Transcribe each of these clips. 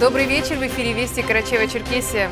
Добрый вечер. В эфире Вести Карачева-Черкесия.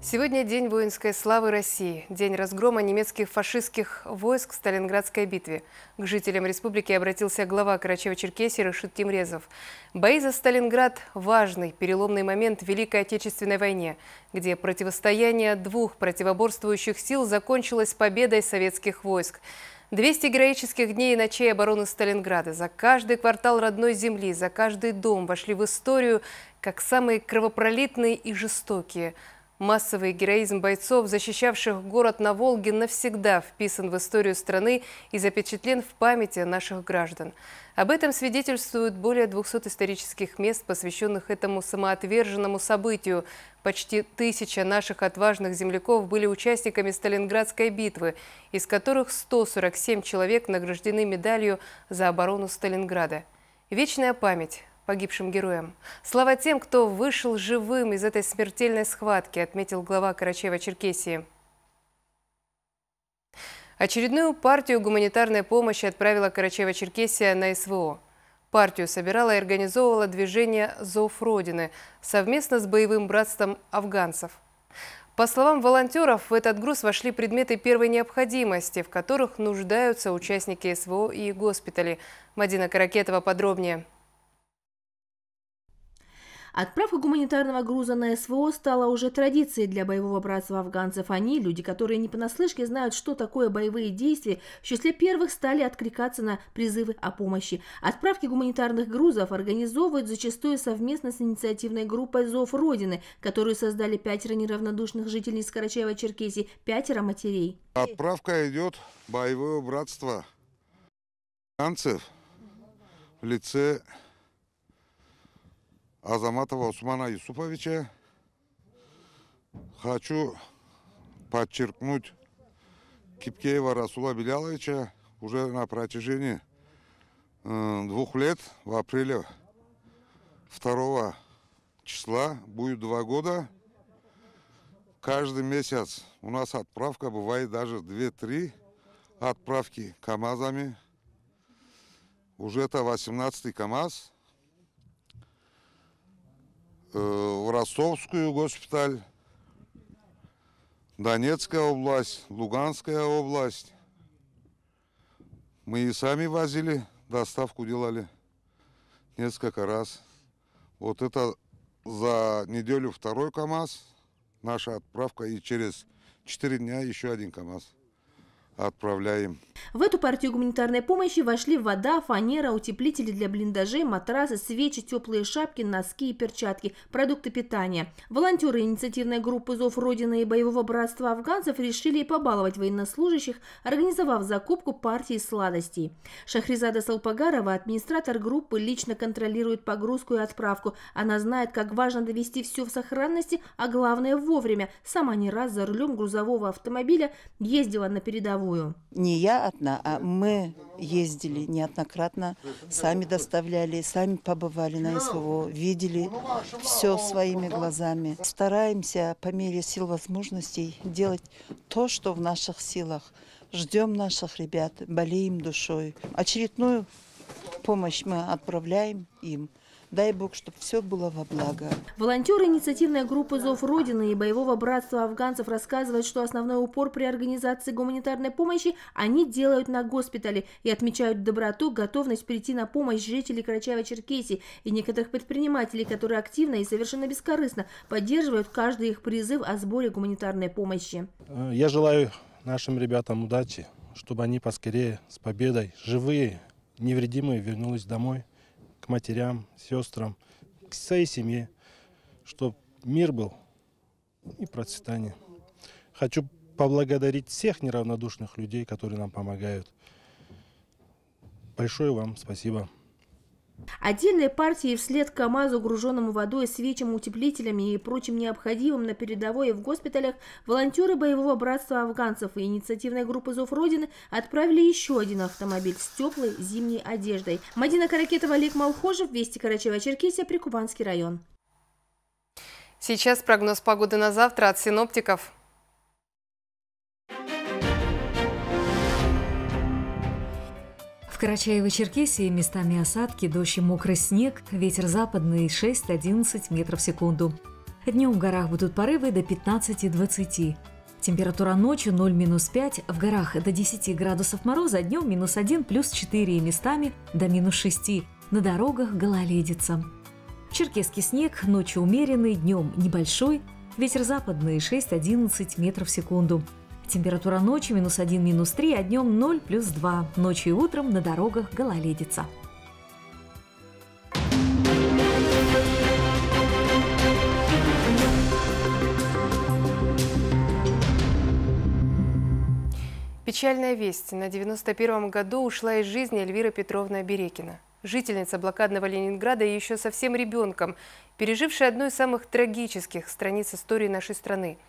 Сегодня день воинской славы России, день разгрома немецких фашистских войск в Сталинградской битве. К жителям республики обратился глава Карачева-Черкесии Рашид Тимрезов. Бои за Сталинград – важный, переломный момент в Великой Отечественной войне, где противостояние двух противоборствующих сил закончилось победой советских войск. 200 героических дней и ночей обороны Сталинграда. За каждый квартал родной земли, за каждый дом вошли в историю как самые кровопролитные и жестокие – Массовый героизм бойцов, защищавших город на Волге, навсегда вписан в историю страны и запечатлен в памяти наших граждан. Об этом свидетельствуют более 200 исторических мест, посвященных этому самоотверженному событию. Почти тысяча наших отважных земляков были участниками Сталинградской битвы, из которых 147 человек награждены медалью за оборону Сталинграда. Вечная память погибшим героям. Слава тем, кто вышел живым из этой смертельной схватки, отметил глава Карачаева-Черкесии. Очередную партию гуманитарной помощи отправила Карачаева-Черкесия на СВО. Партию собирала и организовывала движение «Зов Родины» совместно с боевым братством афганцев. По словам волонтеров, в этот груз вошли предметы первой необходимости, в которых нуждаются участники СВО и госпитали. Мадина Каракетова подробнее. Отправка гуманитарного груза на СВО стала уже традицией для боевого братства афганцев. Они, люди, которые не понаслышке знают, что такое боевые действия, в числе первых стали откликаться на призывы о помощи. Отправки гуманитарных грузов организовывают зачастую совместно с инициативной группой «Зов Родины», которую создали пятеро неравнодушных жителей Карачаева-Черкесии, пятеро матерей. Отправка идет боевое братство афганцев в лице Азаматова Усмана Юсуповича хочу подчеркнуть Кипкеева Расула Беляловича уже на протяжении э, двух лет в апреле 2 числа будет два года. Каждый месяц у нас отправка бывает даже 2-3 отправки КАМАЗами. Уже это 18 КАМАЗ. Э, в Ростовскую госпиталь, Донецкая область, Луганская область. Мы и сами возили, доставку делали несколько раз. Вот это за неделю второй КАМАЗ, наша отправка, и через 4 дня еще один КАМАЗ отправляем. В эту партию гуманитарной помощи вошли вода, фанера, утеплители для блиндажей, матрасы, свечи, теплые шапки, носки и перчатки, продукты питания. Волонтеры инициативной группы «Зов Родины» и Боевого братства афганцев решили побаловать военнослужащих, организовав закупку партии сладостей. Шахризада Салпагарова, администратор группы, лично контролирует погрузку и отправку. Она знает, как важно довести все в сохранности, а главное вовремя. Сама не раз за рулем грузового автомобиля ездила на передовую передовую? Не я одна, а мы ездили неоднократно, сами доставляли, сами побывали на СВО, видели все своими глазами. Стараемся по мере сил возможностей делать то, что в наших силах. Ждем наших ребят, болеем душой. Очередную помощь мы отправляем им – Дай Бог, чтобы все было во благо. Волонтеры инициативной группы «Зов Родины» и боевого братства афганцев рассказывают, что основной упор при организации гуманитарной помощи они делают на госпитале и отмечают доброту, готовность прийти на помощь жителей Карачаева-Черкесии и некоторых предпринимателей, которые активно и совершенно бескорыстно поддерживают каждый их призыв о сборе гуманитарной помощи. Э, я желаю нашим ребятам удачи, чтобы они поскорее с победой, живые, невредимые, вернулись домой матерям, сестрам, к своей семье, чтобы мир был и процветание. Хочу поблагодарить всех неравнодушных людей, которые нам помогают. Большое вам спасибо. Отдельные партии вслед КАМАЗу, груженному водой, свечам, утеплителями и прочим необходимым на передовой и в госпиталях, волонтеры боевого братства афганцев и инициативной группы «Зов Родины» отправили еще один автомобиль с теплой зимней одеждой. Мадина Каракетова, Олег Малхожев, Вести Карачева-Черкесия, Прикубанский район. Сейчас прогноз погоды на завтра от синоптиков. Карачаево-Черкесии местами осадки, дождь и мокрый снег, ветер западный 6-11 метров в секунду. Днем в горах будут порывы до 15-20. Температура ночью 0-5, в горах до 10 градусов мороза, днем минус 1 плюс 4 местами до минус 6. На дорогах гололедица. Черкесский снег, ночью умеренный, днем небольшой, ветер западный 6-11 метров в секунду. Температура ночи минус 1, минус 3, а днем 0, плюс 2. Ночью и утром на дорогах гололедица. Печальная весть. На 91-м году ушла из жизни Эльвира Петровна Берекина. Жительница блокадного Ленинграда и еще совсем ребенком, пережившая одну из самых трагических страниц истории нашей страны –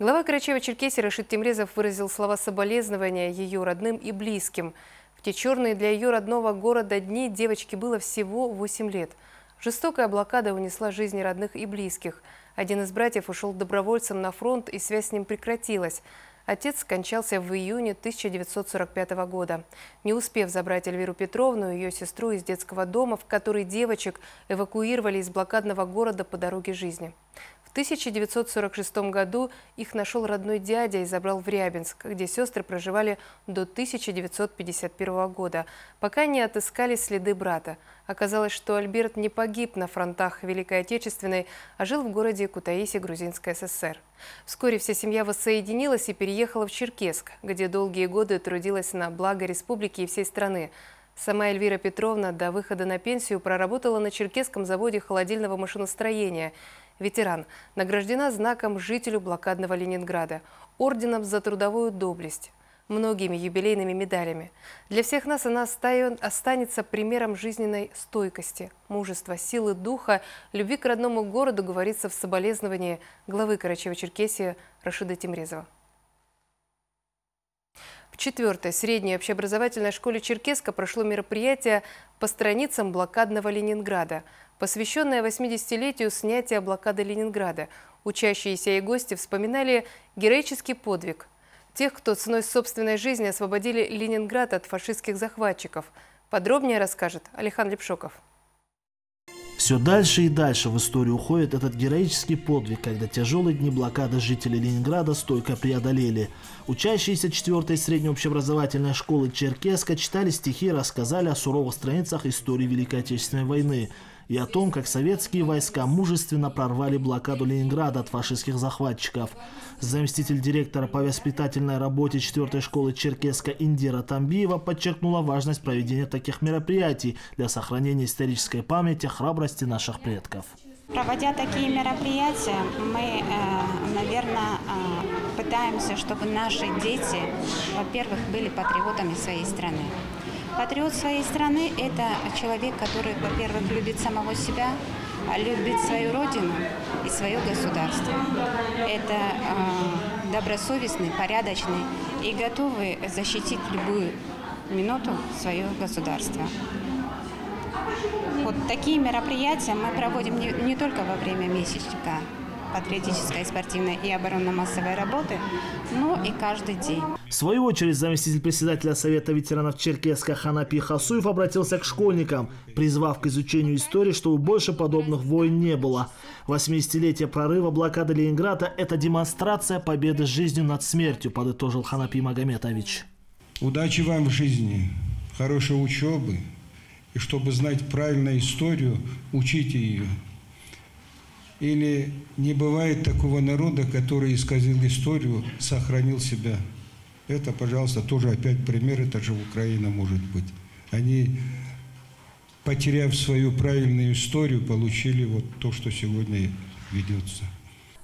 Глава Карачева-Черкесии Рашид Тимрезов выразил слова соболезнования ее родным и близким. В те черные для ее родного города дни девочке было всего 8 лет. Жестокая блокада унесла жизни родных и близких. Один из братьев ушел добровольцем на фронт, и связь с ним прекратилась. Отец скончался в июне 1945 года. Не успев забрать Эльвиру Петровну и ее сестру из детского дома, в который девочек эвакуировали из блокадного города по дороге жизни. В 1946 году их нашел родной дядя и забрал в Рябинск, где сестры проживали до 1951 года, пока не отыскали следы брата. Оказалось, что Альберт не погиб на фронтах Великой Отечественной, а жил в городе Кутаиси, Грузинская ССР. Вскоре вся семья воссоединилась и переехала в Черкесск, где долгие годы трудилась на благо республики и всей страны. Сама Эльвира Петровна до выхода на пенсию проработала на Черкесском заводе холодильного машиностроения – ветеран, награждена знаком жителю блокадного Ленинграда, орденом за трудовую доблесть, многими юбилейными медалями. Для всех нас она останется примером жизненной стойкости, мужества, силы духа, любви к родному городу, говорится в соболезновании главы Карачева-Черкесии Рашида Тимрезова. В четвертой средней общеобразовательной школе Черкеска прошло мероприятие по страницам блокадного Ленинграда посвященная 80-летию снятия блокады Ленинграда. Учащиеся и гости вспоминали героический подвиг тех, кто ценой собственной жизни освободили Ленинград от фашистских захватчиков. Подробнее расскажет Алихан Лепшоков. Все дальше и дальше в историю уходит этот героический подвиг, когда тяжелые дни блокады жители Ленинграда стойко преодолели. Учащиеся 4-й средней общеобразовательной школы Черкеска читали стихи и рассказали о суровых страницах истории Великой Отечественной войны и о том, как советские войска мужественно прорвали блокаду Ленинграда от фашистских захватчиков. Заместитель директора по воспитательной работе 4-й школы Черкеска Индира Тамбиева подчеркнула важность проведения таких мероприятий для сохранения исторической памяти храбрости наших предков. Проводя такие мероприятия, мы, э, наверное, э, пытаемся, чтобы наши дети, во-первых, были патриотами своей страны. Патриот своей страны – это человек, который, во-первых, любит самого себя, а любит свою родину и свое государство. Это э, добросовестный, порядочный и готовый защитить любую минуту свое государство. Вот такие мероприятия мы проводим не, не только во время месячника, патриотической, спортивной и оборонно-массовой работы, но и каждый день. В свою очередь заместитель председателя Совета ветеранов Черкеска Ханапи Хасуев обратился к школьникам, призвав к изучению истории, чтобы больше подобных войн не было. 80-летие прорыва блокады Ленинграда – это демонстрация победы жизнью над смертью, подытожил Ханапи Магометович. Удачи вам в жизни, хорошей учебы, и чтобы знать правильную историю, учите ее. Или не бывает такого народа, который исказил историю, сохранил себя. Это, пожалуйста, тоже опять пример, это же Украина может быть. Они, потеряв свою правильную историю, получили вот то, что сегодня ведется.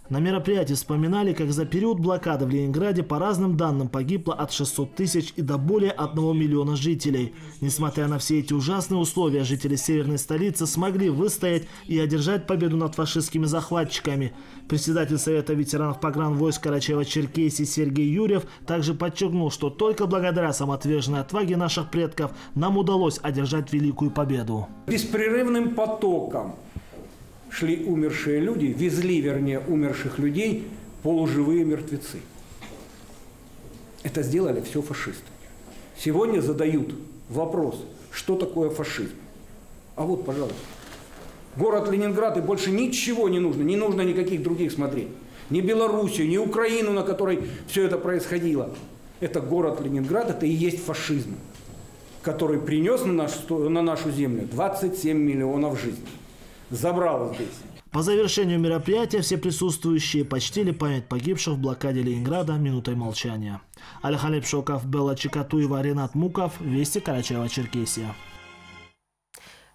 На мероприятии вспоминали, как за период блокады в Ленинграде по разным данным погибло от 600 тысяч и до более 1 миллиона жителей. Несмотря на все эти ужасные условия, жители северной столицы смогли выстоять и одержать победу над фашистскими захватчиками. Председатель Совета ветеранов погранвойск Карачаева-Черкесии Сергей Юрьев также подчеркнул, что только благодаря самоотверженной отваге наших предков нам удалось одержать великую победу. Беспрерывным потоком шли умершие люди, везли, вернее, умерших людей полуживые мертвецы. Это сделали все фашисты. Сегодня задают вопрос, что такое фашизм. А вот, пожалуйста, город Ленинград и больше ничего не нужно, не нужно никаких других смотреть. Ни Белоруссию, ни Украину, на которой все это происходило. Это город Ленинград, это и есть фашизм, который принес на нашу, на нашу землю 27 миллионов жизней. Забрал здесь. По завершению мероприятия все присутствующие почтили память погибших в блокаде Ленинграда минутой молчания. Алихалеп Шоков, Белла Чикатуева, Ренат Муков, Вести Карачаева-Черкесия.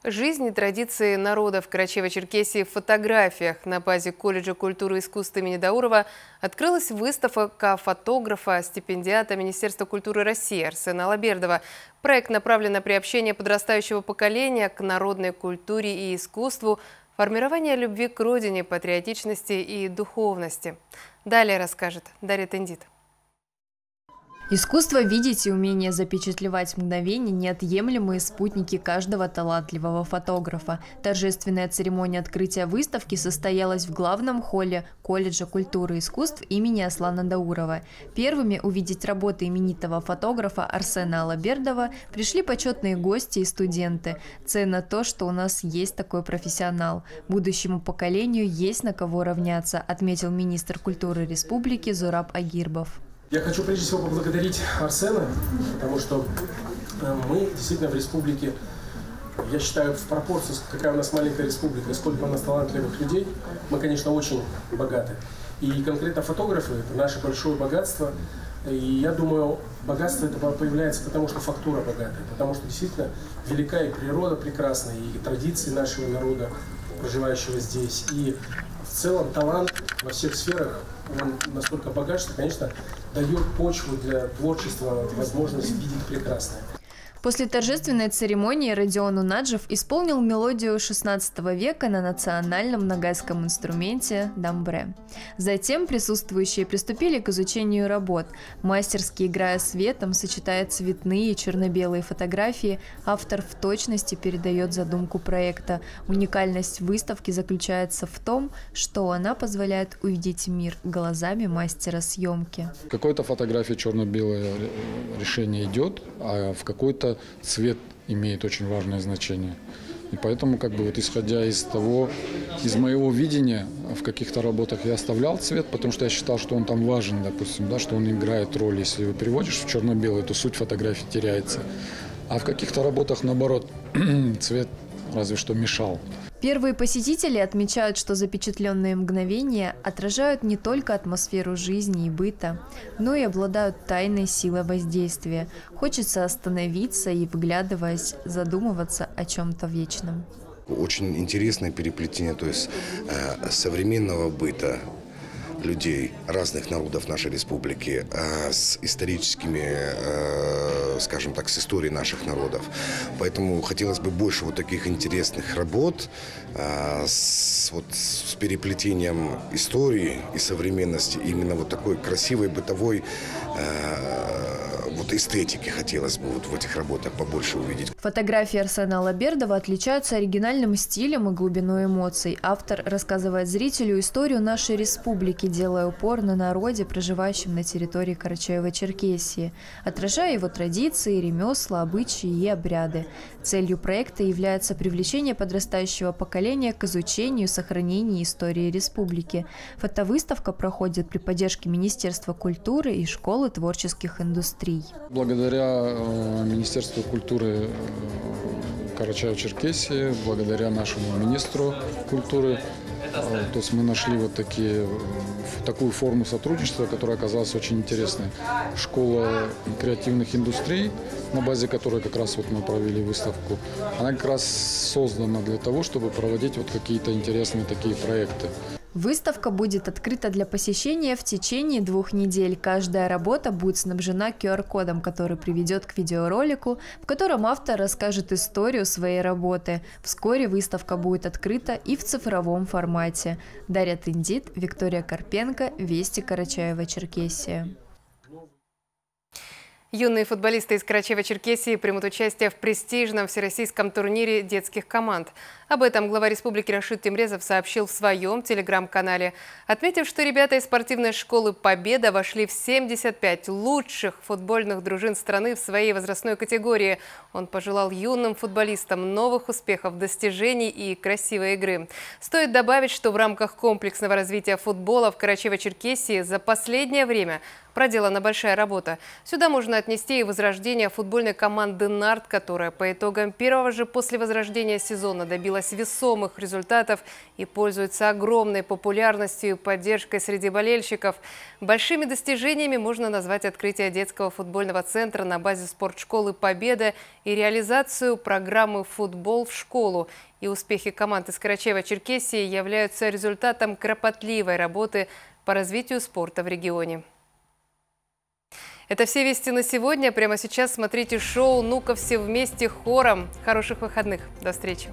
Жизнь и традиции народов Карачева-Черкесии в фотографиях на базе колледжа культуры и искусств имени Даурова открылась выставка фотографа, стипендиата Министерства культуры России Арсена Алабердова. Проект направлен на приобщение подрастающего поколения к народной культуре и искусству, формирование любви к родине, патриотичности и духовности. Далее расскажет Дарья Тендит. Искусство видеть и умение запечатлевать мгновения – неотъемлемые спутники каждого талантливого фотографа. Торжественная церемония открытия выставки состоялась в главном холле колледжа культуры и искусств имени Аслана Даурова. Первыми увидеть работы именитого фотографа Арсена Алабердова пришли почетные гости и студенты. Ценно то, что у нас есть такой профессионал. Будущему поколению есть на кого равняться, отметил министр культуры республики Зураб Агирбов. Я хочу прежде всего поблагодарить Арсена, потому что э, мы действительно в республике, я считаю, в пропорции, какая у нас маленькая республика, сколько у нас талантливых людей, мы, конечно, очень богаты. И конкретно фотографы – это наше большое богатство. И я думаю, богатство это появляется потому, что фактура богатая, потому что действительно велика и природа прекрасная, и традиции нашего народа, проживающего здесь, и в целом талант во всех сферах, он настолько богат, что, конечно, дает почву для творчества, возможность видеть прекрасное. После торжественной церемонии Родион Унаджев исполнил мелодию XVI века на национальном нагайском инструменте дамбре. Затем присутствующие приступили к изучению работ. Мастерски играя светом, сочетая цветные и черно-белые фотографии, автор в точности передает задумку проекта. Уникальность выставки заключается в том, что она позволяет увидеть мир глазами мастера съемки. В какой-то фотографии черно-белое решение идет, а в какой-то цвет имеет очень важное значение. И поэтому, как бы вот исходя из того, из моего видения, в каких-то работах я оставлял цвет, потому что я считал, что он там важен, допустим, да, что он играет роль. Если его переводишь в черно-белый, то суть фотографии теряется. А в каких-то работах, наоборот, цвет разве что мешал. Первые посетители отмечают, что запечатленные мгновения отражают не только атмосферу жизни и быта, но и обладают тайной силой воздействия. Хочется остановиться и, вглядываясь, задумываться о чем-то вечном. Очень интересное переплетение то есть, э, современного быта, людей разных народов нашей республики а, с историческими, а, скажем так, с историей наших народов. Поэтому хотелось бы больше вот таких интересных работ а, с, вот, с переплетением истории и современности, именно вот такой красивой бытовой вот эстетики хотелось бы вот в этих работах побольше увидеть. Фотографии Арсена Лабердова отличаются оригинальным стилем и глубиной эмоций. Автор рассказывает зрителю историю нашей республики, делая упор на народе, проживающем на территории Карачаева-Черкесии, отражая его традиции, ремесла, обычаи и обряды. Целью проекта является привлечение подрастающего поколения к изучению и сохранению истории республики. Фотовыставка проходит при поддержке Министерства культуры и Школы творческих индустрий. Благодаря э, Министерству культуры э, Карачаева-Черкесии, благодаря нашему министру культуры, э, то есть мы нашли вот такие, такую форму сотрудничества, которая оказалась очень интересной. Школа креативных индустрий, на базе которой как раз вот мы провели выставку, она как раз создана для того, чтобы проводить вот какие-то интересные такие проекты. Выставка будет открыта для посещения в течение двух недель. Каждая работа будет снабжена QR-кодом, который приведет к видеоролику, в котором автор расскажет историю своей работы. Вскоре выставка будет открыта и в цифровом формате. Дарья Тындит, Виктория Карпенко, Вести Карачаева, Черкесия. Юные футболисты из Карачева-Черкесии примут участие в престижном всероссийском турнире детских команд. Об этом глава республики Рашид Тимрезов сообщил в своем телеграм-канале, отметив, что ребята из спортивной школы «Победа» вошли в 75 лучших футбольных дружин страны в своей возрастной категории. Он пожелал юным футболистам новых успехов, достижений и красивой игры. Стоит добавить, что в рамках комплексного развития футбола в Карачево-Черкесии за последнее время проделана большая работа. Сюда можно отнести и возрождение футбольной команды «Нарт», которая по итогам первого же после возрождения сезона добилась весомых результатов и пользуется огромной популярностью и поддержкой среди болельщиков. Большими достижениями можно назвать открытие детского футбольного центра на базе спортшколы «Победа» и реализацию программы «Футбол в школу». И успехи команд из Карачева-Черкесии являются результатом кропотливой работы по развитию спорта в регионе. Это все вести на сегодня. Прямо сейчас смотрите шоу «Ну-ка все вместе хором». Хороших выходных. До встречи.